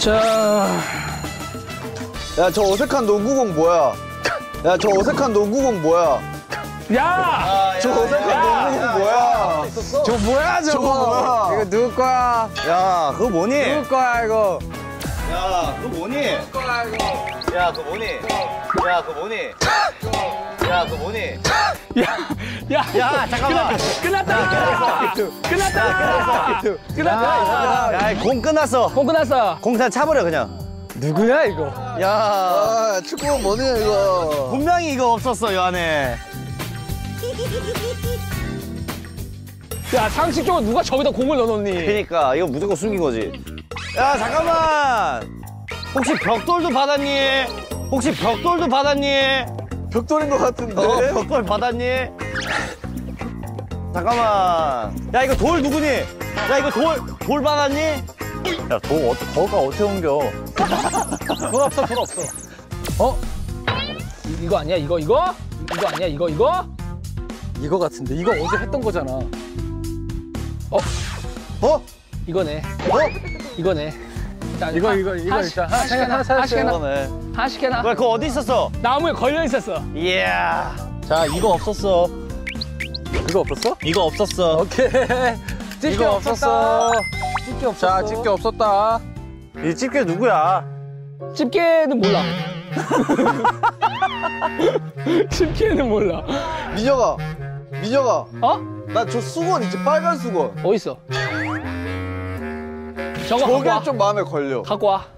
자, 야, 저 어색한 농구공 뭐야? 야, 저 어색한 농구공 뭐야? 야! 저 어색한 농구공 뭐야? 저 뭐야 저거? 저거 뭐야? 이거 누구 거야? 야, 그거 뭐니? 누구 거야 이거? 야, 그거 뭐니? 거야 이거? 야, 그거 뭐니? 야, 그거 뭐니? 야, 그거 뭐니? 야! 야, 잠깐만. 끝났다! 끝났다! 끝났다! 야, 공 끝났어. 공 끝났어. 공 그냥 차버려, 그냥. 누구야 이거? 야, 아, 축구공 뭐냐, 이거. 분명히 이거 없었어, 요 안에. 야, 상식적으로 누가 저기다 공을 넣어놓니? 그니까, 이거 무조건 숨긴 거지. 야, 잠깐만. 혹시 벽돌도 받았니? 혹시 벽돌도 받았니? 벽돌인 것 같은데? 어, 벽돌 받았니? 잠깐만. 야, 이거 돌 누구니? 야, 이거 돌, 돌 받았니? 야, 돌, 어, 거가 어떻게 옮겨? 돈 없어, 돈 없어. 어? 이- 이거 아니야, 이거, 이거? 이거 아니야, 이거, 이거? 이거 같은데 이거 어제 했던 거잖아. 어? 이거네. 이거네. 자, 이거 하- 이거 이거 하나씩, 일단 해놔. 이거네. 하나씩 해놔. 왜, 그거 어디 있었어? 나무에 걸려 있었어. 이야. 자, 이거 없었어. 이거 없었어? 이거 없었어. 오케이. 집게. 없었어. 집게 없었어. 자 집게 없었다. 이 집게 누구야? 집게는 몰라. 집게는 몰라. 민혁아. 민혁아. 어? 나 저 수건 있지, 빨간 수건. 어딨어? 저거 갖고 저게 와. 좀 마음에 걸려. 갖고 와.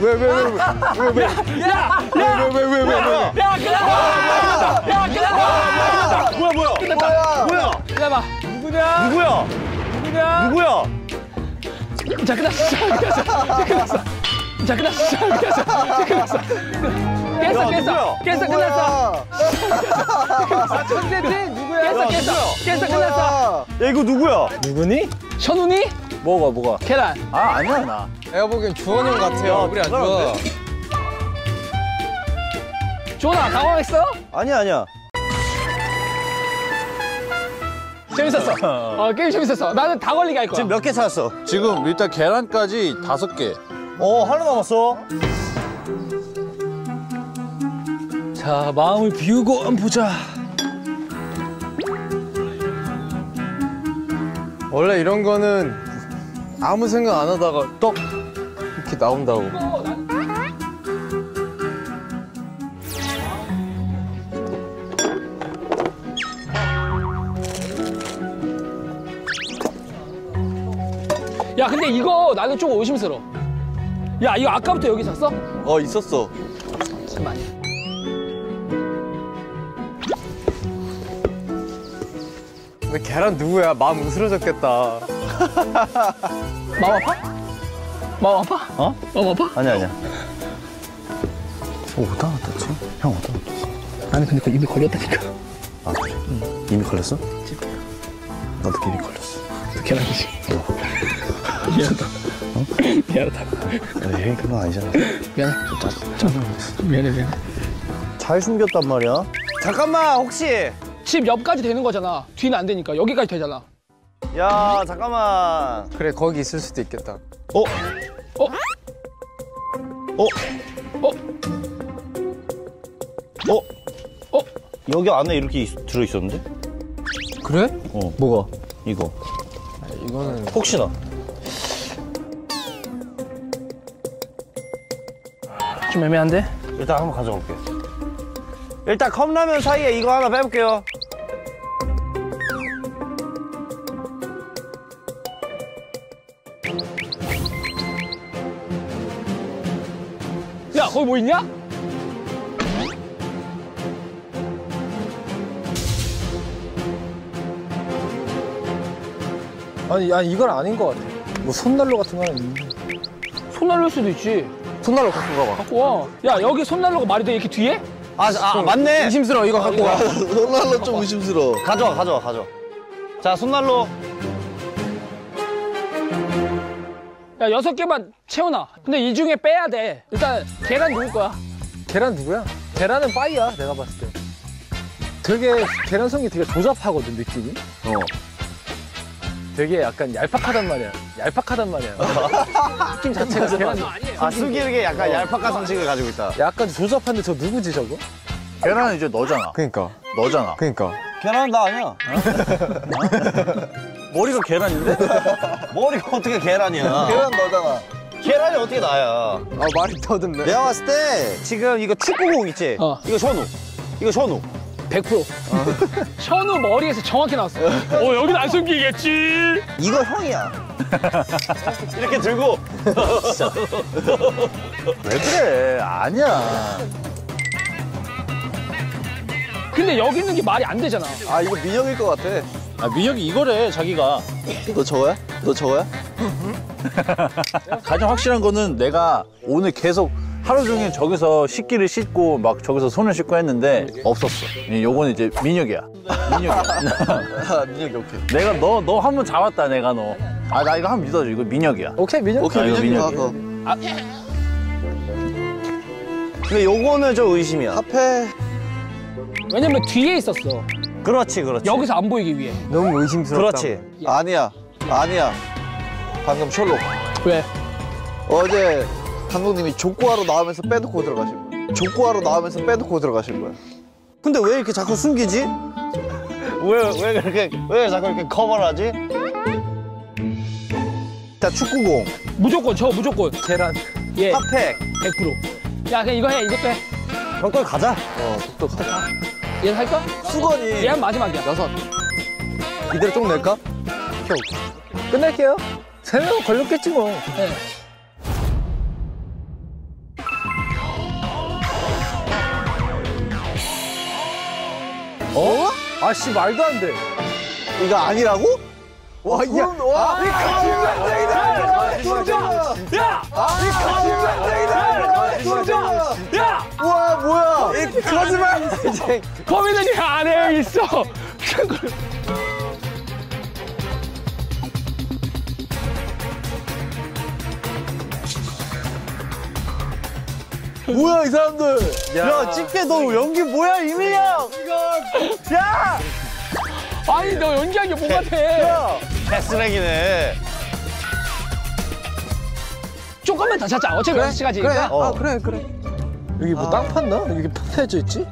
왜, 왜, 왜, 왜, 왜, 왜, 야! 왜, 왜, 왜, 왜, 왜, 왜. 야, 끝났다! 야, 끝났다! 뭐야, 뭐야? 뭐야? 뭐야? 기다려봐. 누구냐? 누구야? 누구냐? 누구야? 자, 끝났어. 자, 끝났어. 자, 끝났어. 자, 끝났어. 자, 끝났어. 자, 끝났어. 깼어, 야, 깼어. 누구야? 깼어, 끝났어. 누구야? 천재지? 누구야? 깼어, 야, 깼어. 누구야? 깼어, 끝났어. 누구야? 야, 이거 누구야? 누구니? 현훈이? 뭐가 뭐가? 계란. 아 아니야 나. 내가 보기엔 주원 형 같아요. 얼굴이 안 좋아. 조나, 당황했어? 아니야, 아니야. 재밌었어. 어, 게임 재밌었어. 나는 다 걸리게 할 거야. 지금 몇개 찾았어? 지금 일단 계란까지 다섯 개. 어, 하나 남았어. 자 마음을 비우고 한번 보자. 원래 이런 거는 아무 생각 안 하다가 떡 이렇게 나온다고. 야, 근데 이거 나는 조금 의심스러워. 야, 이거 아까부터 여기 있었어? 어, 있었어. 잠깐만. 근데 계란 누구야? 마음 으스러졌겠다. 마음 아파? 마음 아파? 어? 마음 아파? 아니야, 아니야. 어, 어디다 놨지? 형, 어디다 놨어? 아니, 근데 그 입에 걸렸다니까. 아, 그래? 이미 걸렸어? 나도 이미 걸렸어. 계란이지. 미안하다. 미안하다. 에이, 그건 아니잖아. 미안해. 미안해, 미안해. 잘 숨겼단 말이야. 잠깐만, 혹시. 집 옆까지 되는 거잖아. 뒤는 안 되니까. 여기까지 되잖아. 야, 잠깐만. 그래 거기 있을 수도 있겠다. 어? 어? 어? 어? 어? 어? 여기 안에 이렇게 있- 들어있었는데? 그래? 어, 뭐가? 이거. 이거는 혹시나. 좀 애매한데? 일단 한번 가져올게. 일단 컵라면 사이에 이거 하나 빼볼게요. 거기 뭐 있냐? 아니 아니 이건 아닌 것 같아. 뭐 손난로 같은 거는 있는데. 손난로일 수도 있지. 손난로 갖고 가봐. 갖고 와. 야, 여기 손난로가 말이 돼, 이렇게 뒤에? 아, 아 맞네. 의심스러워 이거 갖고 가. 손난로 좀 의심스러워. 가져와, 가져와, 가져와. 자, 손난로. 야, 여섯 개만 채워놔. 근데 이 중에 빼야 돼. 일단 계란 누울 거야. 계란 누구야? 계란은 빠이야 내가 봤을 때. 되게 계란 성이 되게 조잡하거든 느낌이. 어. 되게 약간 얄팍하단 말이야. 얄팍하단 말이야. 느낌 자체가 계란. 아, 슬기르게 약간 얄팍한 상식을 가지고 있다. 약간 조잡한데 저 누구지 저거? 계란은 이제 너잖아. 그니까. 너잖아. 그니까. 계란 나 아니야. 머리가 계란인데? 머리가 어떻게 계란이야? 계란 너잖아. 계란이 어떻게 나야? 아 말이 더듬네. 내가 봤을 때 지금 이거 축구공 있지? 어. 이거 현우. 이거 현우. 100%. 현우 머리에서 정확히 나왔어. 어, 여긴 안 숨기겠지. 이거 형이야. 이렇게 들고 왜 그래? 아니야. 근데 여기 있는 게 말이 안 되잖아. 아 이거 민혁일 것 같아. 아, 민혁이 이거래, 자기가. 너 저거야? 너 저거야? 가장 확실한 거는 내가 오늘 계속 하루 종일 저기서 식기를 씻고 막 저기서 손을 씻고 했는데 없었어. 이 요거는 이제 민혁이야. 민혁이야. 아 민혁이 오케이. 내가 너, 너 한 번 잡았다, 내가 너. 아, 나 이거 한 번 믿어줘. 이거 민혁이야. 오케이 민혁. 오케이 아, 이거 민혁이 민혁이. 가. 근데 요거는 좀 의심이야. 앞에 왜냐면 뒤에 있었어. 그렇지, 그렇지. 여기서 안 보이기 위해. 너무 의심스럽다. 그렇지. 아니야. 아니야. 방금 철로. 왜? 어제 감독님이 족구하러 나오면서 빼놓고 들어가실 거야. 족구하러 나오면서 빼놓고 들어가실 거야. 근데 왜 이렇게 자꾸 숨기지? 왜, 왜 그렇게, 왜 자꾸 이렇게 커버를 하지? 자, 축구공, 무조건 저 무조건. 계란. 예. 핫팩, 100%. 야, 그냥 이거 해. 이것도 해. 형걸 가자. 어, 속도 가. 얘 할까? 수건이 얘 한 마지막이야. 여섯. 이대로 쪽 낼까? 오케이. 끝낼게요. 세명 걸렸겠지 뭐. 네. 어? 아씨 말도 안 돼. 이거 아니라고? 와, 야, 와, 이 야! 야! 와, 뭐야? 이 거짓말. 거미들이 안에 있어. 뭐야, 이 사람들? 야, 집게 너 연기 뭐야, 이민영? 야! 아니 너 연기한 게뭐 같아? 개쓰레기네. 조금만 더 찾자. 어차피 여섯 시까지니까. 어. 아 그래 그래. 여기 뭐 땅 팠나? 여기 푹 패져 있지?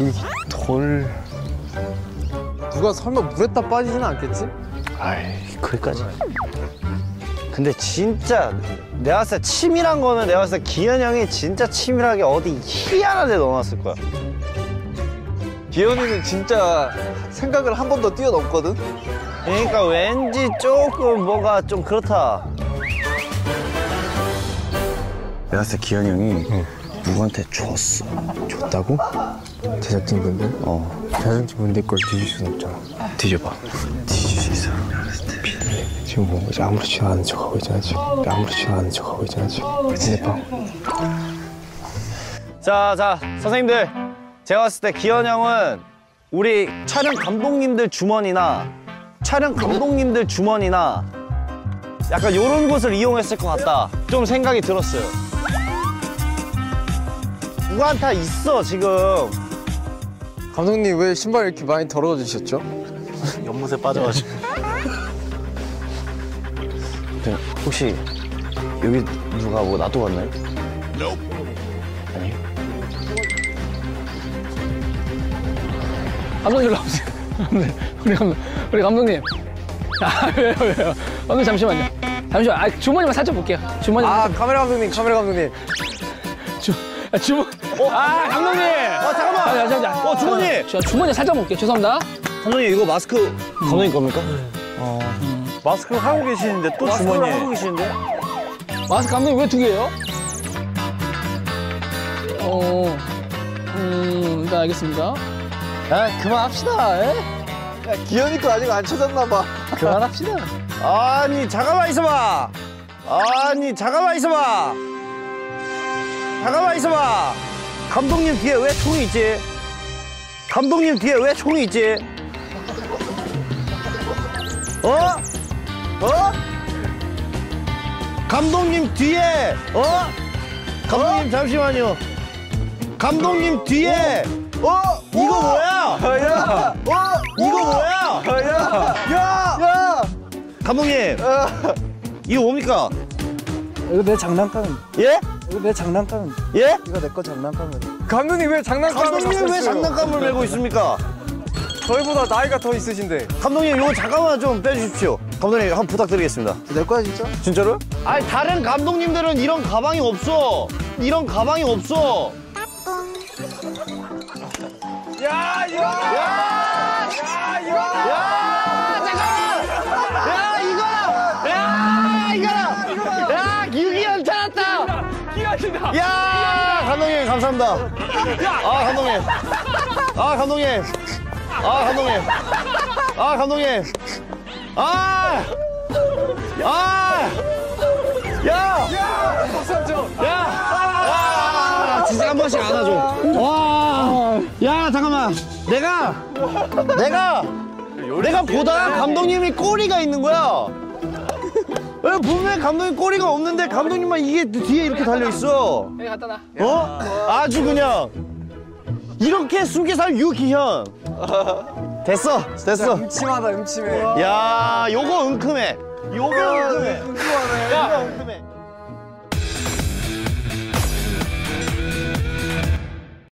여기 돌. 누가 설마 물에다 빠지진 않겠지? 아이, 거기까지. 근데 진짜 내가 봤을 때 치밀한 거는 내가 봤을 때 기현 형이 진짜 치밀하게 어디 희한한 데 넣어놨을 거야. 기현이는 진짜 생각을 한 번 더 뛰어넘거든? 그러니까 왠지 조금 뭐가 좀 그렇다. 내가 봤을 때 기현 형이 누구한테 줬어. 줬다고? 제작진분들? 어. 제작진분들 걸 뒤질 순 없잖아. 뒤져봐. 뒤질 수 있어. 지금 뭐 아무렇지도 않은 척 하고 있잖아 지금. 아무렇지도 않은 척 하고 있잖아 지금. 봐. 자, 자, 선생님들. 제가 봤을 때 기현 형은 우리 촬영 감독님들 주머니나 촬영 감독님들 주머니나 약간 요런 곳을 이용했을 것 같다. 좀 생각이 들었어요. 누구한테 있어, 지금. 감독님 왜 신발 이렇게 많이 더러워지셨죠? 연못에 빠져가지고. 저, 혹시 여기 누가 뭐 놔둬갔나요? 아니. 감독님 일로 오세요. 네, 우리 감독, 우리 감독님. 아 왜요 왜요? 감독님 잠시만요. 잠시만. 아 주머니만 살짝 볼게요. 주머니. 아 카메라 감독님 카메라 감독님. 주, 아, 주머. 아 감독님. 어, 잠깐만. 아, 잠깐만. 어, 주머니. 저 주머니 살짝 볼게요. 죄송합니다. 감독님 이거 마스크 감독님 겁니까? 마스크를 하고 계시는데 또 주머니에. 하고 계시는데? 마스크 감독님 왜 두 개예요? 어, 음, 일단 알겠습니다. 야 그만합시다. 에? 야 기현이 거 아직 안 찾았나 봐. 그만합시다. 아니 잠깐만 있어봐. 아니 잠깐만 있어봐. 잠깐만 있어봐. 감독님 뒤에 왜 총이 있지? 감독님 뒤에 왜 총이 있지? 어? 어? 감독님 뒤에 어? 감독님 잠시만요. 감독님 뒤에 어? 이거 뭐야? 야! 어? 이거 뭐야? 야! 야! 야! 감독님 이거 뭡니까? 이거 내 장난감. 예? 이거 내 장난감. 예? 이거 내 거 장난감이야. 감독님 왜 장난감을 감독님 왜 장난감을 메고 있습니까? 저희보다 나이가 더 있으신데. 감독님 이거 잠깐만 좀 빼주십시오. 감독님 한번 부탁드리겠습니다. 내 거야 진짜? 진짜로? 아니 다른 감독님들은 이런 가방이 없어. 이런 가방이 없어. 야 이거. 야. 야 이거. 야 잠깐만. 야 이거다. 야 이거다. 야 유기현 찾았다. 기아시다. 야 감독님 감사합니다. 아 감독님. 아 감독님. 아 감독님. 아 감독님. 아. 아. 야. 야. 야. 진짜 한 번씩 안아줘. 와. 야 잠깐만. 내가 내가 내가 보다 감독님이 꼬리가 있는 거야. 왜 분명히 감독님 꼬리가 없는데 감독님만 이게 뒤에 이렇게 달려 있어. 여기 갖다 놔. 어? 아주 그냥 이렇게 숨게 살 유기현. 됐어, 됐어. 음침하다 음침해. 야, 요거 은큼해. 요거 은큼해. 궁금하네. 요거 은큼해.